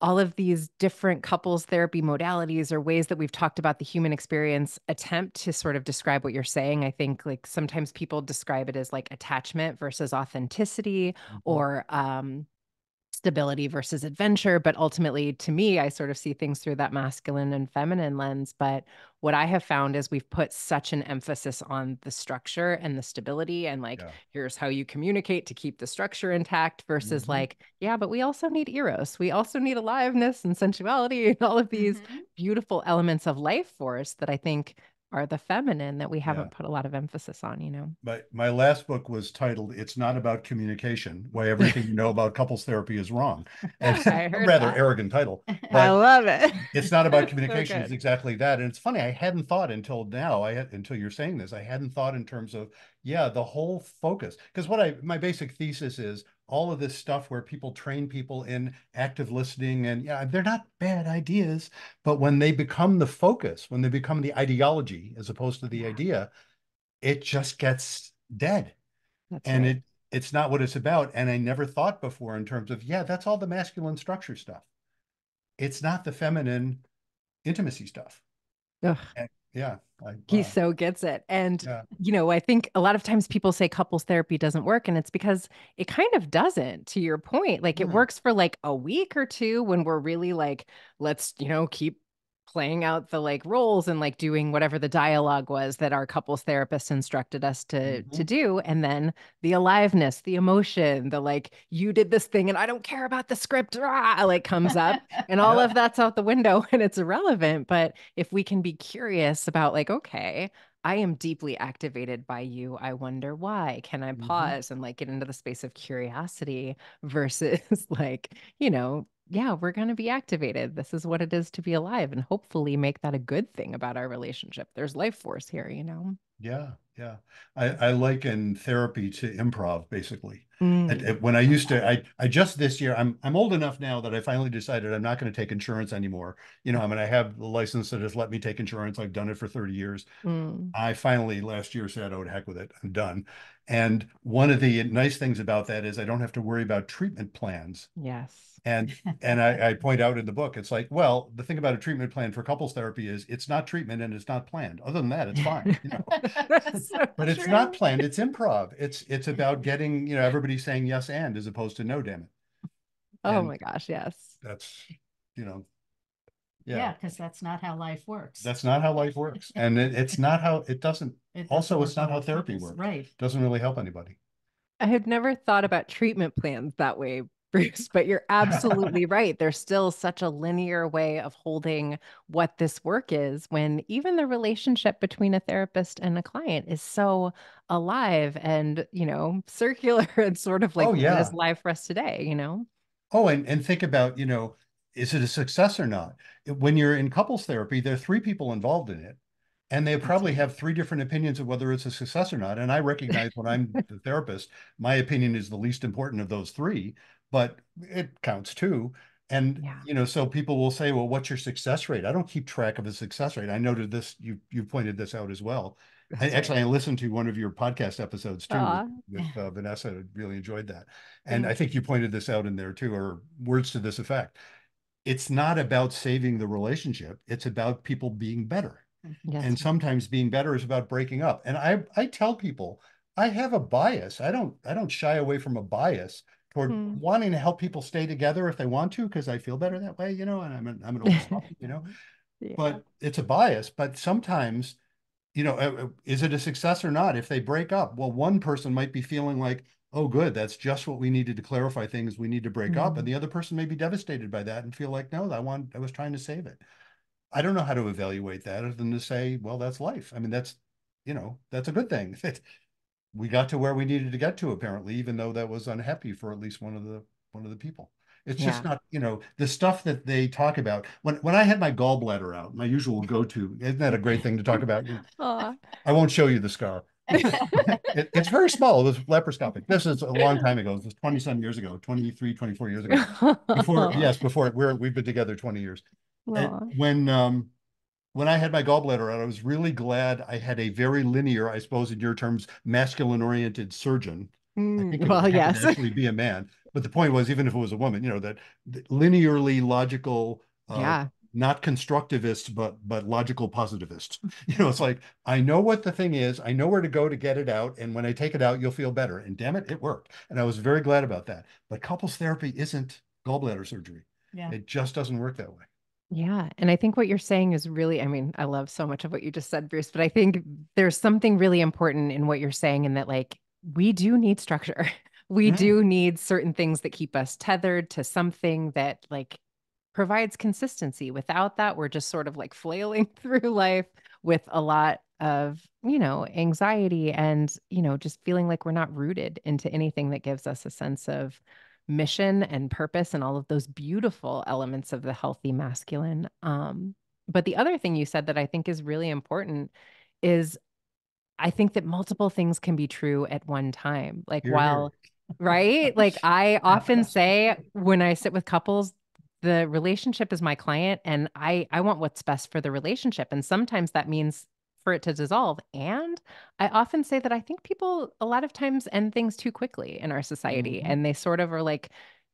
all of these different couples therapy modalities or ways that we've talked about the human experience attempt to sort of describe what you're saying. I think like sometimes people describe it as like attachment versus authenticity or um stability versus adventure but ultimately to me i sort of see things through that masculine and feminine lens but what i have found is we've put such an emphasis on the structure and the stability and like Yeah. here's how you communicate to keep the structure intact versus Mhm. like yeah but we also need eros we also need aliveness and sensuality and all of these Mhm. beautiful elements of life force that i think are the feminine that we haven't Yeah. put a lot of emphasis on, you know. My my last book was titled "It's Not About Communication: Why Everything You Know About Couples Therapy Is Wrong." And I a heard rather that. arrogant title. I love it. it's not about So communication. it's exactly that. And it's funny. I hadn't thought until now. I had until you're saying this. I hadn't thought in terms of yeah, the whole focus. Because what I my basic thesis is all of this stuff where people train people in active listening and yeah, they're not bad ideas, but when they become the focus, when they become the ideology as opposed to the idea, it just gets dead. That's and right. it it's not what it's about. And i never thought before in terms of yeah that's all the masculine structure stuff. It's not the feminine intimacy stuff. Ugh. And- yeah I, He so gets it. And, Yeah. you know, I think a lot of times people say couples therapy doesn't work, and it's because it kind of doesn't, to your point. Like it hmm. works for like a week or two when we're really like, let's, you know, keep playing out the like roles and like doing whatever the dialogue was that our couples therapist instructed us to to Mhm. do and then the aliveness the emotion the like you did this thing and i don't care about the script rah, like comes up and all of that's out the window and it's irrelevant but if we can be curious about like okay i am deeply activated by you i wonder why can i Mhm. pause and like get into the space of curiosity versus like you know yeah we're going to be activated. This is what it is to be alive and hopefully make that a good thing about our relationship. There's life force here you know yeah yeah i i liken therapy to improv basically Mm. And- and when I used to, I I just this year, I'm I'm old enough now that I finally decided I'm not going to take insurance anymore. You know, I mean, I have the license that has let me take insurance. I've done it for 30 years. Mm. I finally last year said, "Oh, to heck with it, I'm done." And one of the nice things about that is I don't have to worry about treatment plans. yes And and I, I point out in the book, it's like, well, the thing about a treatment plan for couples therapy is it's not treatment and it's not planned. Other than that, it's fine. You know? That's so but it's not planned it's improv it's it's about getting you know everybody saying yes and as opposed to no damn it oh and- my gosh yes that's you know Yeah, yeah, because that's not how life works. that's not how life works and it, it's not how it doesn't It also, doesn't it's not how therapy purpose. works. Right. doesn't really help anybody I had never thought about treatment plans that way, Bruce, but you're absolutely right. There's still such a linear way of holding what this work is when even the relationship between a therapist and a client is so alive and, you know, circular and sort of like Oh, yeah. is live for us today, you know? oh and and think about you know is it a success or not when you're in couples therapy there are three people involved in it and they probably have three different opinions of whether it's a success or not and i recognize when i'm the therapist my opinion is the least important of those three but it counts too. And Yeah. you know so people will say well what's your success rate? I don't keep track of a success rate. I noted this you you pointed this out as well. I, actually i listened to one of your podcast episodes too Aw. with, with uh, vanessa. I really enjoyed that. And Thank i think you pointed this out in there too or words to this effect. It's not about saving the relationship. It's about people being better. Yes. and sometimes being better is about breaking up. And i i tell people i have a bias. I don't i don't shy away from a bias toward Hmm. wanting to help people stay together if they want to because i feel better that way you know and i'm an, I'm an old soul, you know Yeah. but it's a bias but sometimes you know uh, uh, is it a success or not if they break up well one person might be feeling like oh good that's just what we needed to clarify things we need to break up Mhm. and the other person may be devastated by that and feel like no i want i was trying to save it i don't know how to evaluate that other than to say well that's life i mean that's you know that's a good thing we got to where we needed to get to apparently even though that was unhappy for at least one of the one of the people. It's just not you know the stuff that they talk about when when i had my gallbladder out my usual go-to isn't that a great thing to talk about? Aw. i won't show you the scar. It, it's very small it was laparoscopic. This is a long time ago this was 20 some years ago 23 24 years ago. Before yes before we're we've been together 20 years. When um when I had my gallbladder out, I was really glad I had a very linear, I suppose in your terms, masculine oriented surgeon. I Mm, well, yes. actually be a man. But the point was, even if it was a woman, you know, that that linearly logical, uh, yeah. not constructivist, but but logical positivist. You know, it's like I know what the thing is, I know where to go to get it out, and when I take it out, you'll feel better. And damn it, it worked. And I was very glad about that. But couples therapy isn't gallbladder surgery. Yeah. It just doesn't work that way. Yeah. And I think what you're saying is really, I mean, I love so much of what you just said, Bruce, but I think there's something really important in what you're saying in that, like, we do need structure. We Mm. do need certain things that keep us tethered to something that, like, provides consistency. Without that, we're just sort of like flailing through life with a lot of, you know, anxiety and, you know, just feeling like we're not rooted into anything that gives us a sense of mission and purpose and all of those beautiful elements of the healthy masculine. Um, but the other thing you said that I think is really important is I think that multiple things can be true at one time. Like Here, while here. right? Like I often say when I sit with couples, the relationship is my client and I I want what's best for the relationship. And sometimes that means for it to dissolve. And I often say that I think people a lot of times end things too quickly in our society Mhm. and they sort of are like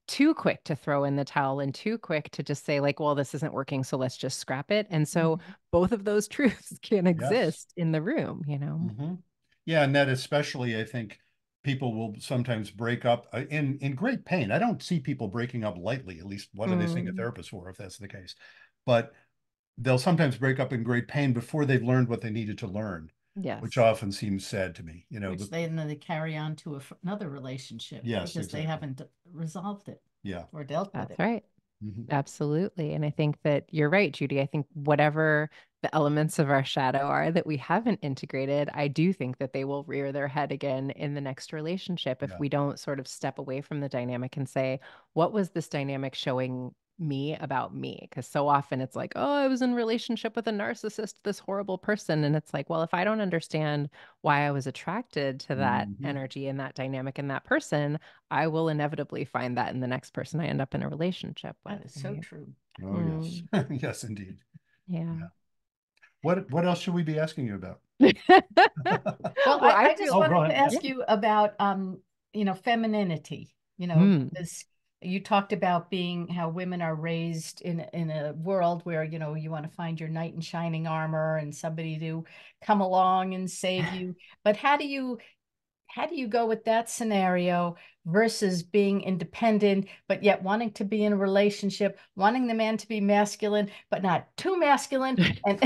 too quick to throw in the towel and too quick to just say like well this isn't working so let's just scrap it. And so both of those truths can exist in the room, you know. Mhm. Yeah, and that especially, I think people will sometimes break up uh, in in great pain. I don't see people breaking up lightly. At least, what are they seeing a Mm. therapist for, if that's the case? But they'll sometimes break up in great pain before they've learned what they needed to learn, Yes. which often seems sad to me. You know, Which the- they, and then they carry on to a f another relationship. Yes, Because they exactly. haven't resolved it yeah. or dealt with That's it. right. Mhm. Absolutely. And I think that you're right, Judy. I think whatever the elements of our shadow are that we haven't integrated, I do think that they will rear their head again in the next relationship if Yeah. we don't sort of step away from the dynamic and say, what was this dynamic showing me about me? Because so often it's like, oh, I was in relationship with a narcissist, this horrible person. And it's like, well, if I don't understand why I was attracted to that Mhm. energy and that dynamic in that person, I will inevitably find that in the next person I end up in a relationship with. That is so true. Oh yes, yes, indeed. Yeah. What what else should we be asking you about? Well, I, I just feel- Oh, wanted to ahead. ask you about, um, you know, femininity, you know, Mm. because you talked about being how women are raised in in a world where, you know, you want to find your knight in shining armor and somebody to come along and save you. But how do you how do you go with that scenario versus being independent, but yet wanting to be in a relationship, wanting the man to be masculine, but not too masculine? And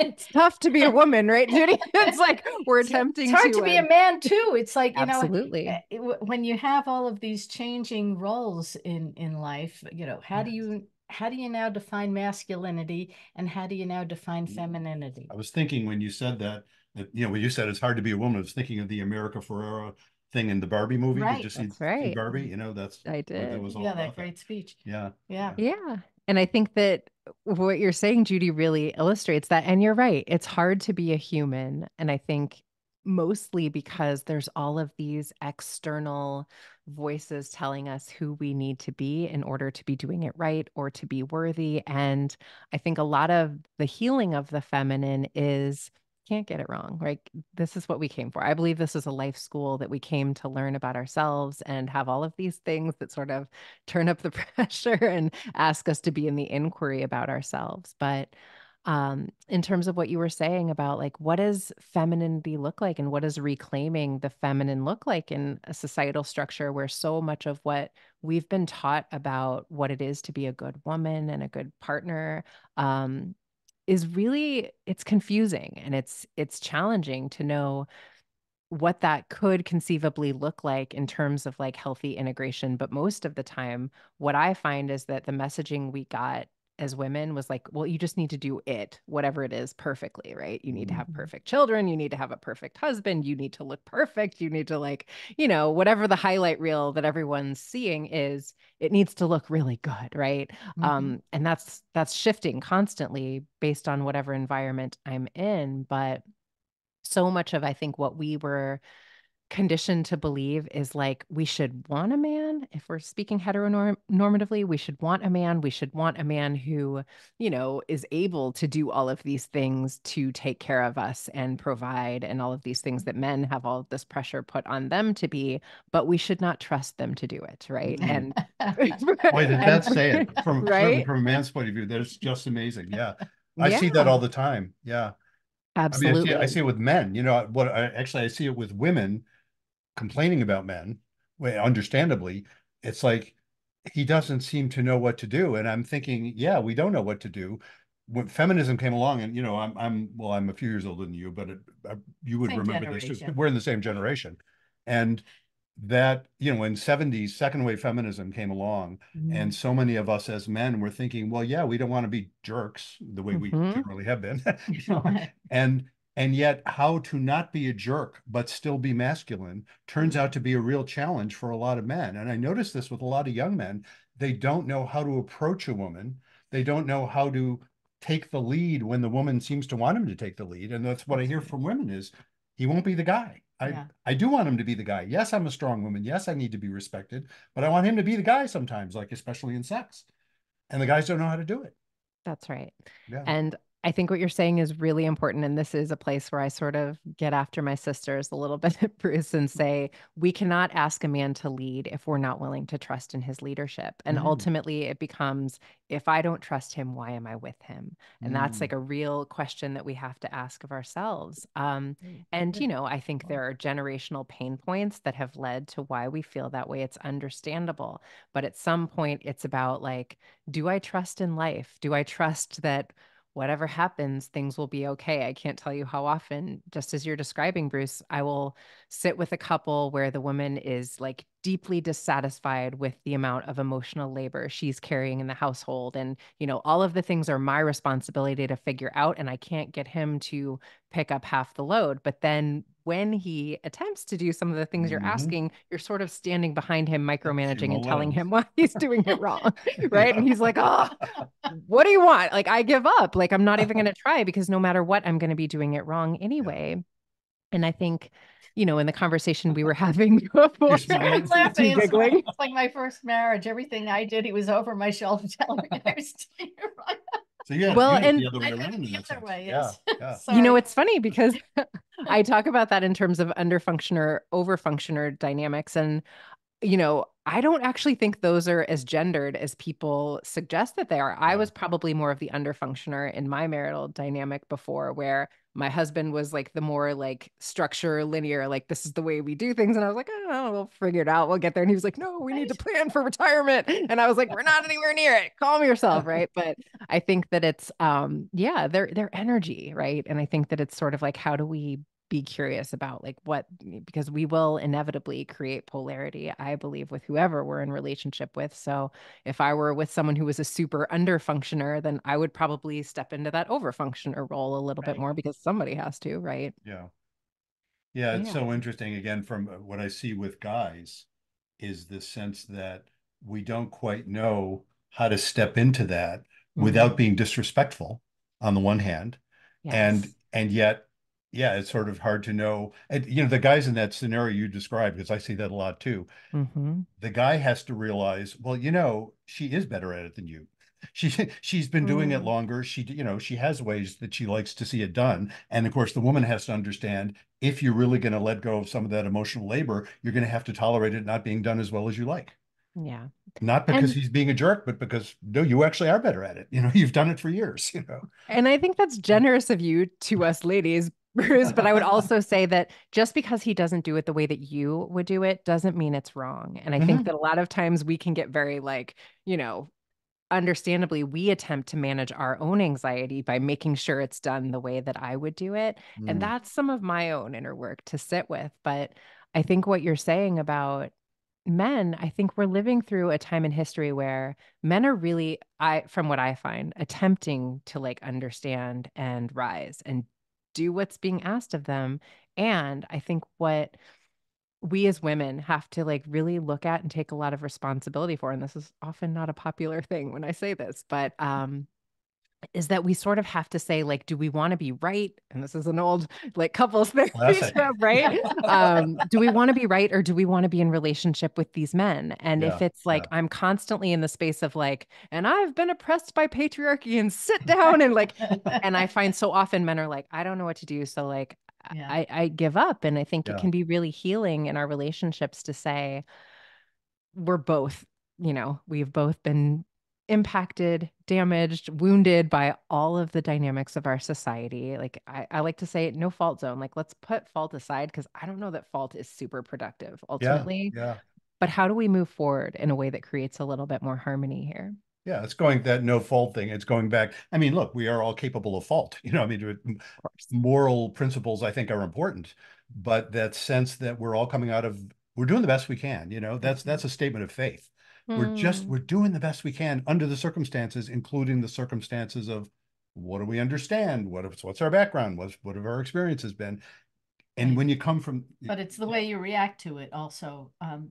It's tough to be a woman, right, Judy? It's like we're attempting It's hard to, to be uh, a man too. It's like, you know, Absolutely. uh, it- w- when you have all of these changing roles in in life, you know, how do you how do you now define masculinity and how do you now define Mm. femininity? I was thinking when you said that, that you know, when you said it's hard to be a woman, I was thinking of the America Ferrera thing in the Barbie movie. Right, Did you see, that's see right. Barbie? You know, that's I what that was all Yeah, that great speech. Yeah. Yeah. Yeah. And I think that what you're saying, Judy, really illustrates that. And you're right. It's hard to be a human. And I think mostly because there's all of these external voices telling us who we need to be in order to be doing it right or to be worthy. And I think a lot of the healing of the feminine is can't get it wrong. Right. This is what we came for. I believe this is a life school that we came to learn about ourselves and have all of these things that sort of turn up the pressure and ask us to be in the inquiry about ourselves. But um, in terms of what you were saying about like what does femininity look like and what does reclaiming the feminine look like in a societal structure where so much of what we've been taught about what it is to be a good woman and a good partner um, is really it's confusing and it's it's challenging to know what that could conceivably look like in terms of like healthy integration. But most of the time what i find is that the messaging we got as women was like well you just need to do it whatever it is perfectly right you need to have Mhm. perfect children you need to have a perfect husband you need to look perfect you need to like you know whatever the highlight reel that everyone's seeing is it needs to look really good right Mhm. um and that's that's shifting constantly based on whatever environment i'm in but so much of I think what we were conditioned to believe is like we should want a man if we're speaking heteronormatively we should want a man we should want a man who you know is able to do all of these things to take care of us and provide and all of these things that men have all of this pressure put on them to be but we should not trust them to do it right Mhm. and Boy, did that say it from, right from a man's point of view. That's just amazing. Yeah. I see that all the time. Yeah. I mean, I absolutely see, I see it with men, you know, what I actually, I see it with women complaining about men. Understandably, it's like he doesn't seem to know what to do. And I'm thinking, yeah, we don't know what to do. When feminism came along, and you know, I'm, I'm, well, I'm a few years older than you, but it, uh, you would Same remember this. too. We're in the same generation, and that you know, in '70s, second wave feminism came along, Mm-hmm. and so many of us as men were thinking, well, yeah, we don't want to be jerks the way we Mhm. generally have been, you know, and And yet, how to not be a jerk but still be masculine turns out to be a real challenge for a lot of men. And I notice this with a lot of young men. They don't know how to approach a woman. They don't know how to take the lead when the woman seems to want him to take the lead. And that's what I hear from women is he won't be the guy. I, Yeah. I do want him to be the guy. Yes, I'm a strong woman. Yes, I need to be respected, but I want him to be the guy sometimes, like especially in sex. And the guys don't know how to do it. That's right. Yeah. And I think what you're saying is really important. And this is a place where I sort of get after my sisters a little bit, Bruce, and say, we cannot ask a man to lead if we're not willing to trust in his leadership. And Mhm. ultimately, it becomes, if I don't trust him, why am I with him? And that's Mm. like a real question that we have to ask of ourselves. Um, and, you know, I think there are generational pain points that have led to why we feel that way. It's understandable. But at some point, it's about like, do I trust in life? Do I trust that whatever happens, things will be okay? I can't tell you how often, just as you're describing, Bruce, I will sit with a couple where the woman is like deeply dissatisfied with the amount of emotional labor she's carrying in the household. And, you know, all of the things are my responsibility to figure out. And I can't get him to pick up half the load. But then when he attempts to do some of the things you're Mhm. asking, you're sort of standing behind him, micromanaging and telling him why he's doing it wrong. right. And he's like, oh, what do you want? Like, I give up. Like, I'm not even going to try because no matter what, I'm going to be doing it wrong anyway. And I think, you know, in the conversation we were having before. I was laughing you and It's like my first marriage. Everything I did, he was over my shoulder telling me I was it. So yeah, Well, and- the other way around. the other way, Yeah, yes. yeah. You know, it's funny because I talk about that in terms of underfunctioner, overfunctioner dynamics. And, you know, I don't actually think those are as gendered as people suggest that they are. I was probably more of the underfunctioner in my marital dynamic before, where my husband was like the more like structure linear, like this is the way we do things. And I was like, I don't know, we'll figure it out. We'll get there. And he was like, no, we need to plan for retirement. And I was like, we're not anywhere near it. Calm yourself. Right. But I think that it's um yeah, their their energy, right? And I think that it's sort of like how do we be curious about like what because we will inevitably create polarity, I believe, with whoever we're in relationship with. So if I were with someone who was a super under functioner, then I would probably step into that over functioner role a little bit more because somebody has to, right? Yeah. Yeah, it's Yeah. so interesting again from uh, what I see with guys is the sense that we don't quite know how to step into that Mm-hmm. without being disrespectful on the one hand and and yet yeah it's sort of hard to know and you know the guys in that scenario you described because I see that a lot too Mhm. the guy has to realize well you know she is better at it than you she she's been doing it Mm. longer she you know she has ways that she likes to see it done and of course the woman has to understand if you're really going to let go of some of that emotional labor you're going to have to tolerate it not being done as well as you like Yeah. not because And- he's being a jerk but because no you actually are better at it you know you've done it for years you know And I think that's generous of you to us ladies, Bruce. But I would also say that just because he doesn't do it the way that you would do it doesn't mean it's wrong. And I think Mhm. that a lot of times we can get very like, you know, understandably, we attempt to manage our own anxiety by making sure it's done the way that I would do it. And Mm. that's some of my own inner work to sit with. But I think what you're saying about men, I think we're living through a time in history where men are really, I from what I find, attempting to like understand and rise and do what's being asked of them. And I think what we as women have to like really look at and take a lot of responsibility for, and this is often not a popular thing when I say this, but um is that we sort of have to say like do we want to be right? And this is an old like couples therapy Classic. right? Um do we want to be right or do we want to be in relationship with these men? And if it's like i'm constantly in the space of like and i've been oppressed by patriarchy and sit down and like and i find so often men are like i don't know what to do. So like I- Yeah. I, I give up. And i think Yeah. it can be really healing in our relationships to say we're both you know we've both been impacted damaged wounded by all of the dynamics of our society like i, I like to say no fault zone like let's put fault aside because i don't know that fault is super productive ultimately yeah but how do we move forward in a way that creates a little bit more harmony here Yeah, it's going that no fault thing. It's going back. I mean, look, we are all capable of fault. You know, I mean, it- of course moral principles I think are important, but that sense that we're all coming out of we're doing the best we can. You know, that's mm-hmm. that's a statement of faith. We're just Mm, we're doing the best we can under the circumstances, including the circumstances of what do we understand? What if, what's our background? What's what have our experiences been? And when you come from, But it's the way you react to it also, um,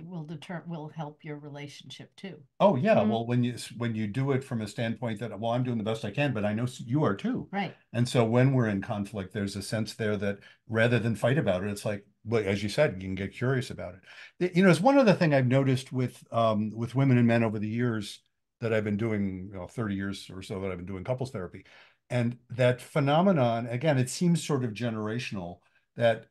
will deter, will help your relationship too. oh yeah, Mhm. well, when you when you do it from a standpoint that well, I'm doing the best I can, but I know you are too. Right. And so when we're in conflict, there's a sense there that rather than fight about it, it's like, well, as you said, you can get curious about it. You know, it's one other thing I've noticed with um, with women and men over the years that I've been doing, you know, 30 years or so that I've been doing couples therapy. And that phenomenon, again, it seems sort of generational that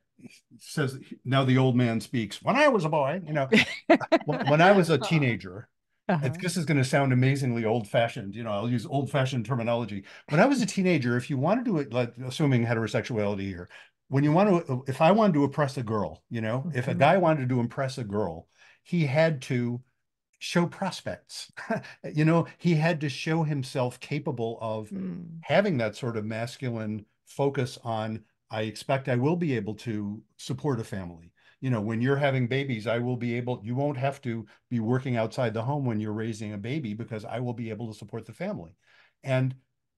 says now the old man speaks. When I was a boy, you know, when I was a teenager, Uh-huh. it's, this is going to sound amazingly old fashioned. You know, I'll use old fashioned terminology. When I was a teenager, if you wanted to, do it, like, assuming heterosexuality here, when you want to, if I wanted to oppress a girl, you know, if a Mhm. guy wanted to impress a girl, he had to show prospects. you know, he had to show himself capable of Mm. having that sort of masculine focus on I expect I will be able to support a family. You know, when you're having babies, I will be able, you won't have to be working outside the home when you're raising a baby because I will be able to support the family. And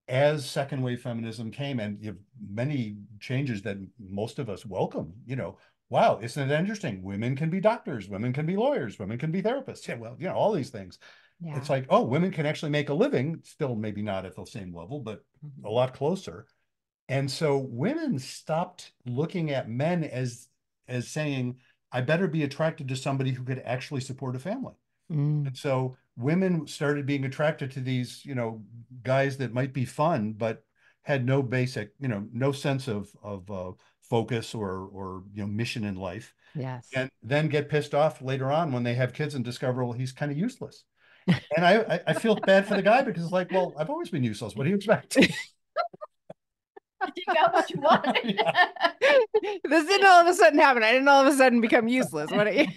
as second wave feminism came and you have many changes that most of us welcome, you know, wow, isn't it interesting? Women can be doctors, women can be lawyers, women can be therapists. Yeah, well, you know, all these things. Yeah. It's like, oh, women can actually make a living, still maybe not at the same level, but mm-hmm. a lot closer. And so women stopped looking at men as as saying, I better be attracted to somebody who could actually support a family. Mm. And so women started being attracted to these, you know, guys that might be fun, but had no basic, you know, no sense of of uh, focus or or you know mission in life, Yes. and then get pissed off later on when they have kids and discover well he's kind of useless. And I, I I feel bad for the guy because it's like, well, I've always been useless. What do you expect? You got what you wanted. this didn't all of a sudden happen. I didn't all of a sudden become useless. What are you?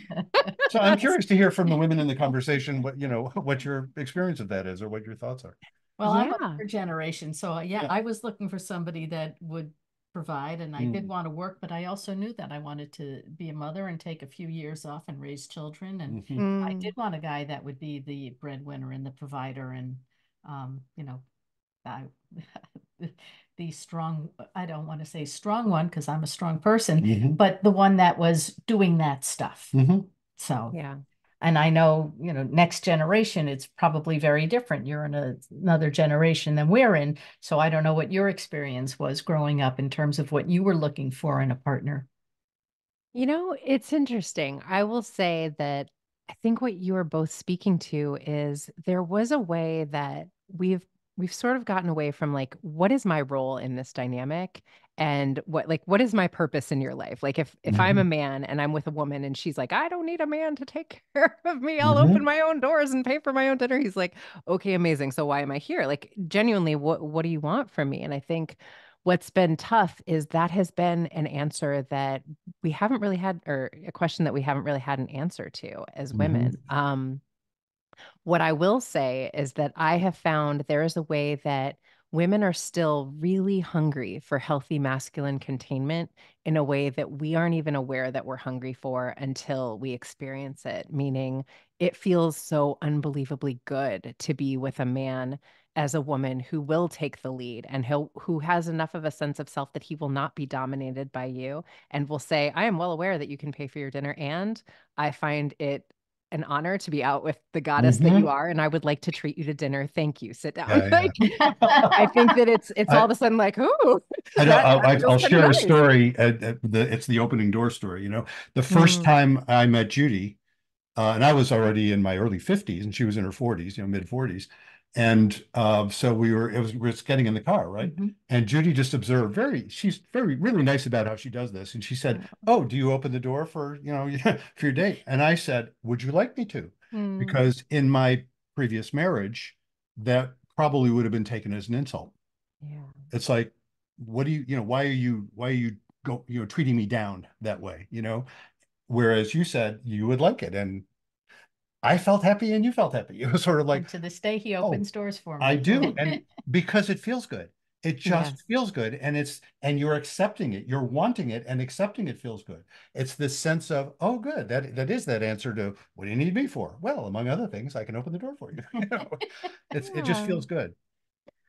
So I'm curious to hear from the women in the conversation what you know what your experience of that is or what your thoughts are. Well, I'm Yeah. a younger generation, so uh, yeah, Yeah. I was looking for somebody that would provide, and I did Mm. want to work, but I also knew that I wanted to be a mother and take a few years off and raise children, and Mhm. I Mm. did want a guy that would be the breadwinner and the provider, and um, you know, I, the strong. I don't want to say strong one because I'm a strong person, Mhm. but the one that was doing that stuff. Mhm. So Yeah. and I know, you know, next generation, it's probably very different. You're in a, another generation than we're in. So I don't know what your experience was growing up in terms of what you were looking for in a partner. You know, it's interesting. I will say that I think what you are both speaking to is there was a way that we've we've sort of gotten away from like what is my role in this dynamic and what like what is my purpose in your life? Like if if I'm a man and I'm with a woman and she's like, "I don't need a man to take care of me. I'll Mhm. open my own doors and pay for my own dinner." He's like, "Okay, amazing. So why am I here? Like genuinely, what what do you want from me?" And I think what's been tough is that has been an answer that we haven't really had or a question that we haven't really had an answer to as Mhm. women. Um, what I will say is that I have found there is a way that women are still really hungry for healthy masculine containment in a way that we aren't even aware that we're hungry for until we experience it. Meaning, it feels so unbelievably good to be with a man as a woman who will take the lead and who who has enough of a sense of self that he will not be dominated by you and will say, I am well aware that you can pay for your dinner and I find it an honor to be out with the goddess that you are and I would like to treat you to dinner. Thank you. Sit down. Yeah, yeah. I think that it's it's I- all of a sudden like, ooh. I know, that- I'll, that I- feels I'll kinda share a story. At, at the, it's the opening door story. You know, the first Mm. time I met Judy, uh, and I was already in my early fifties, and she was in her forties, you know, mid forties, and uh, so we were. It was we were just getting in the car, right? Mhm. And Judy just observed very. She's very really nice about how she does this, and she said, "Oh, do you open the door for you know for your date?" And I said, "Would you like me to?" Mm. Because in my previous marriage, that probably would have been taken as an insult yeah. it's like what do you you know why are you why are you go you know treating me down that way you know whereas you said you would like it and i felt happy and you felt happy it was sort of like And to this day, he oh, opens doors for me. i do and because it feels good it just Yes. feels good and it's and you're accepting it you're wanting it and accepting it feels good it's this sense of oh good that that is that answer to what do you need me for well among other things i can open the door for you, you know? it's it just feels good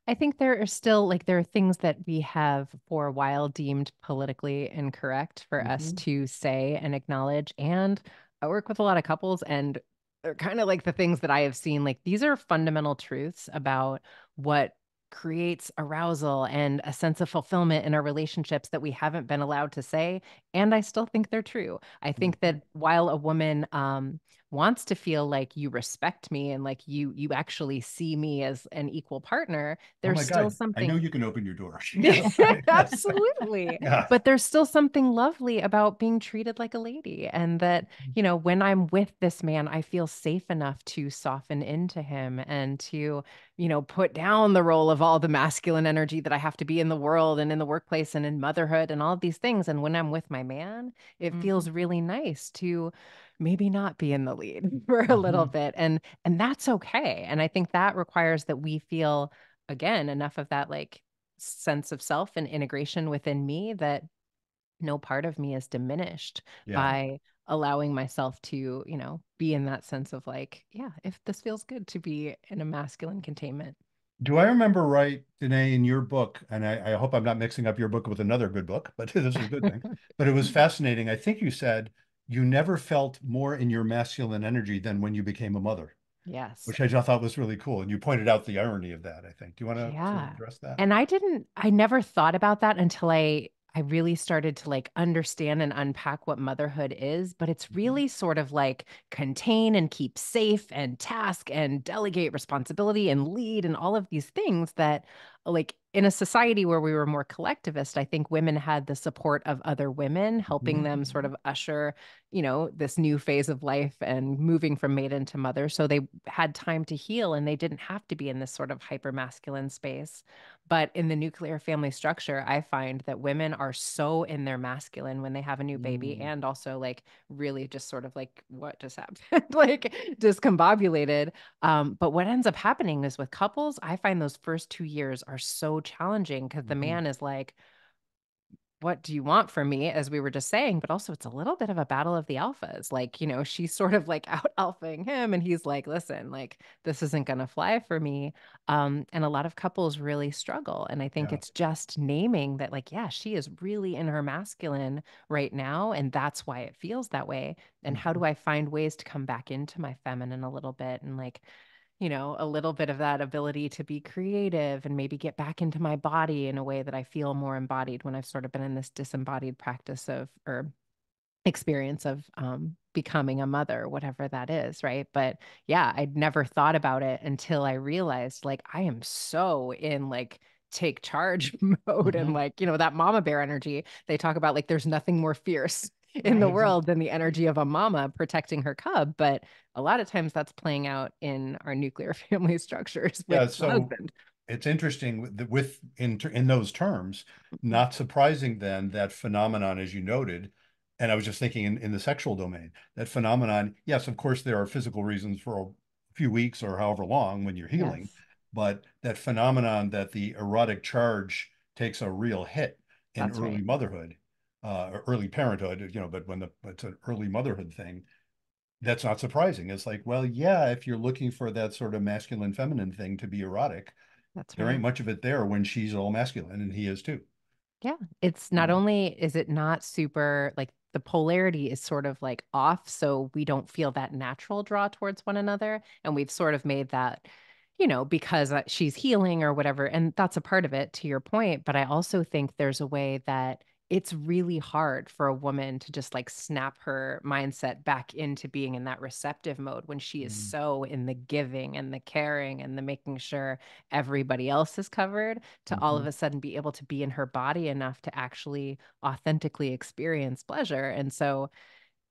I think there are still like there are things that we have for a while deemed politically incorrect for us Mhm. to say and acknowledge. And I work with a lot of couples and they're kind of like the things that I have seen. Like these are fundamental truths about what creates arousal and a sense of fulfillment in our relationships that we haven't been allowed to say. And I still think they're true. I think Mhm. that while a woman um wants to feel like you respect me and like you you actually see me as an equal partner Oh there's my still God, I know you can open your door. absolutely Yeah. but there's still something lovely about being treated like a lady and that you know when i'm with this man i feel safe enough to soften into him and to you know put down the role of all the masculine energy that i have to be in the world and in the workplace and in motherhood and all of these things and when i'm with my man it Mhm. feels really nice to maybe not be in the lead for a little Mhm. bit and and that's okay and i think that requires that we feel again enough of that like sense of self and integration within me that no part of me is diminished Yeah. by allowing myself to you know be in that sense of like yeah if this feels good to be in a masculine containment Do I remember right, Dené, in your book, and I, I hope I'm not mixing up your book with another good book, but this is a good thing. But it was fascinating. I think you said you never felt more in your masculine energy than when you became a mother, yes which I just thought was really cool. And you pointed out the irony of that, I think. Do you want to sort of address that? And I didn't, I never thought about that until I, I really started to like understand and unpack what motherhood is. But it's Mhm. really sort of like contain and keep safe and task and delegate responsibility and lead and all of these things that, like, in a society where we were more collectivist, I think women had the support of other women helping Mhm. them sort of usher, you know, this new phase of life and moving from maiden to mother. So they had time to heal and they didn't have to be in this sort of hyper masculine space. But in the nuclear family structure, I find that women are so in their masculine when they have a new baby Mm. and also like really just sort of like what just happened, like discombobulated. Um, but what ends up happening is with couples, I find those first two years are so challenging because the Mhm. man is like, what do you want from me as we were just saying but also it's a little bit of a battle of the alphas like you know she's sort of like out alphaing him and he's like listen like this isn't going to fly for me um and a lot of couples really struggle and i think Yeah. it's just naming that like yeah she is really in her masculine right now and that's why it feels that way and how Mhm. do i find ways to come back into my feminine a little bit and like you know, a little bit of that ability to be creative and maybe get back into my body in a way that I feel more embodied when I've sort of been in this disembodied practice of or experience of um, becoming a mother, whatever that is, right? But yeah, I'd never thought about it until I realized like I am so in like take charge mode and Mhm. like, you know, that mama bear energy. They talk about like there's nothing more fierce in the world than the energy of a mama protecting her cub. But a lot of times that's playing out in our nuclear family structures with Yeah, so husband. it's interesting with, with in in those terms, mm-hmm. not surprising then that phenomenon, as you noted, and I was just thinking in, in the sexual domain, that phenomenon, yes, of course, there are physical reasons for a few weeks or however long when you're healing, Yes, but that phenomenon that the erotic charge takes a real hit in that's early right. motherhood, uh, early parenthood, you know, but when the it's an early motherhood thing, that's not surprising. It's like, well, yeah, if you're looking for that sort of masculine feminine thing to be erotic, That's there right. ain't much of it there when she's all masculine and he is too. Yeah, it's not Mm. only is it not super like the polarity is sort of like off, so we don't feel that natural draw towards one another. And we've sort of made that, you know, because uh, she's healing or whatever. And that's a part of it, to your point. But I also think there's a way that it's really hard for a woman to just like snap her mindset back into being in that receptive mode when she is Mm. so in the giving and the caring and the making sure everybody else is covered to all of Mhm. a sudden be able to be in her body enough to actually authentically experience pleasure. And so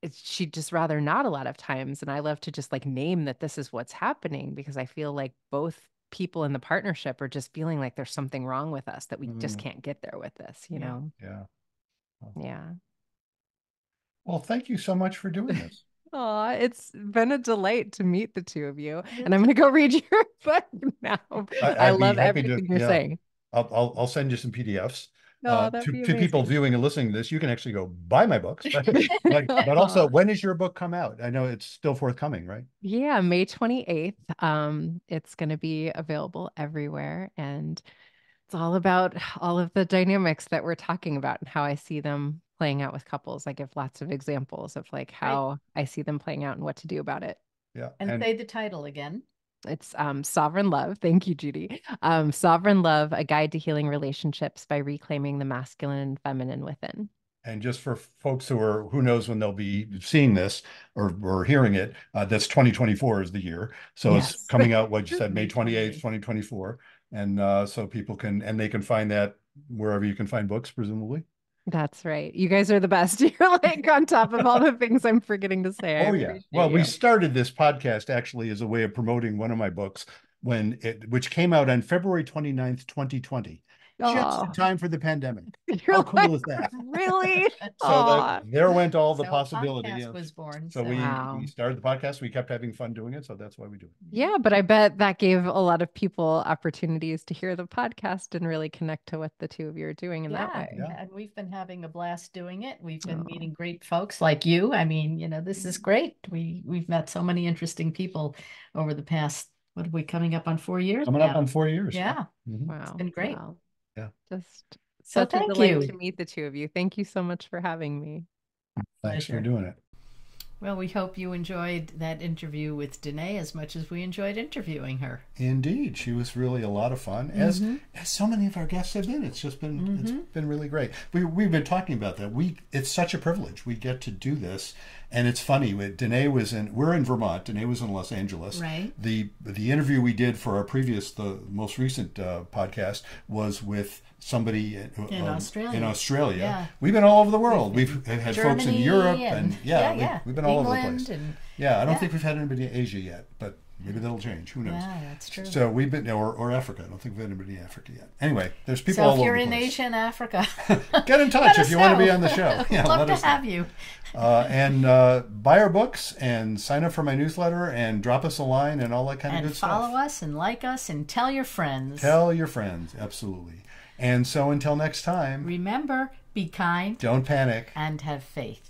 it's, she'd just rather not a lot of times. And I love to just like name that this is what's happening because I feel like both people in the partnership are just feeling like there's something wrong with us that we just Mm. can't get there with this, you Yeah. know? Yeah. Yeah. Well, thank you so much for doing this. Aw, it's been a delight to meet the two of you. And I'm going to go read your book now. I, I love happy to, everything you're yeah. saying. I'll, I'll, I'll send you some PDFs Oh, uh, that'd to, to people viewing and listening to this, you can actually go buy my books. but, but also, when does your book come out? I know it's still forthcoming, right? Yeah, May 28th. Um, it's going to be available everywhere. And it's all about all of the dynamics that we're talking about and how I see them playing out with couples. I give lots of examples of like how I see them playing out and what to do about it. Yeah. And, say the title again. It's um, Sovereign Love. Thank you, Judy. Um, Sovereign Love, a guide to healing relationships by reclaiming the masculine and feminine within. And just for folks who are who knows when they'll be seeing this or, or hearing it, uh, that's 2024 is the year. So Yes. it's coming out what you said, May May 28th, 28th. 2024. And uh, so people can and they can find that wherever you can find books, presumably. That's right. You guys are the best. You're like on top of all the things I'm forgetting to say. I Oh yeah. Well, we started this podcast actually as a way of promoting one of my books when it which came out on February 29th, 2020. Just Aw. in time for the pandemic. You're How cool like, is that? Really? So Aw. that, there went all the So a possibility. podcast of- was born. so we, Wow. we started the podcast. We kept having fun doing it. So that's why we do it. Yeah, but I bet that gave a lot of people opportunities to hear the podcast and really connect to what the two of you are doing in that way. Yeah. and we've been having a blast doing it. We've been Aw. meeting great folks like you. I mean, you know, this is great. We we've met so many interesting people over the past. What are we coming up on four years? Coming up now? on four years. Yeah. Mhm. Wow. been great. wow. Yeah. Just So such a thank delight you. to meet the two of you. Thank you so much for having me. Thanks for doing it. Well, we hope you enjoyed that interview with Dené as much as we enjoyed interviewing her. Indeed, she was really a lot of fun, as Mm-hmm. as so many of our guests have been. It's just been it's been really great. We we've been talking about that. We it's such a privilege. We get to do this, and it's funny. Dené was in we're in Vermont. Dené was in Los Angeles. Right. The the interview we did for our previous the most recent uh, podcast was with somebody in, In Australia. In Australia, Yeah. we've been all over the world. We've had folks in Europe, and, and, yeah, we, yeah, we've been all over the place. and yeah, I don't think we've had anybody in Asia yet, but maybe that'll change. Who knows? yeah, that's true. So we've been, or, or Africa. I don't think we've had anybody in Africa yet. Anyway, there's people so all if you're over in. Asia and Africa, Get in touch if you want to be on the show. Yeah, Love to us know. have you. Uh, and uh, buy our books and sign up for my newsletter and drop us a line and all that kind And of good stuff. And follow us and like us and tell your friends. Tell your friends, absolutely. And so until next time, Remember, be kind don't panic. and have faith.